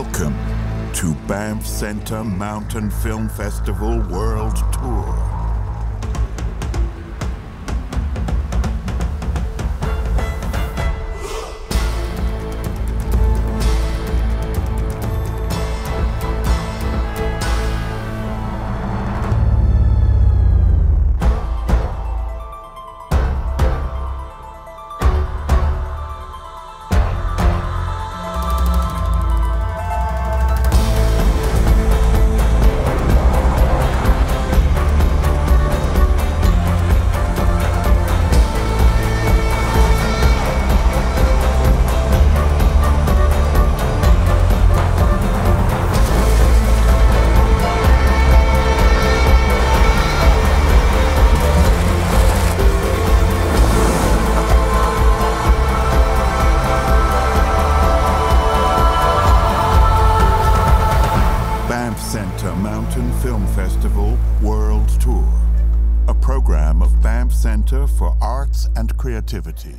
Welcome to Banff Centre Mountain Film Festival World Tour. Program of Banff Center for Arts and Creativity.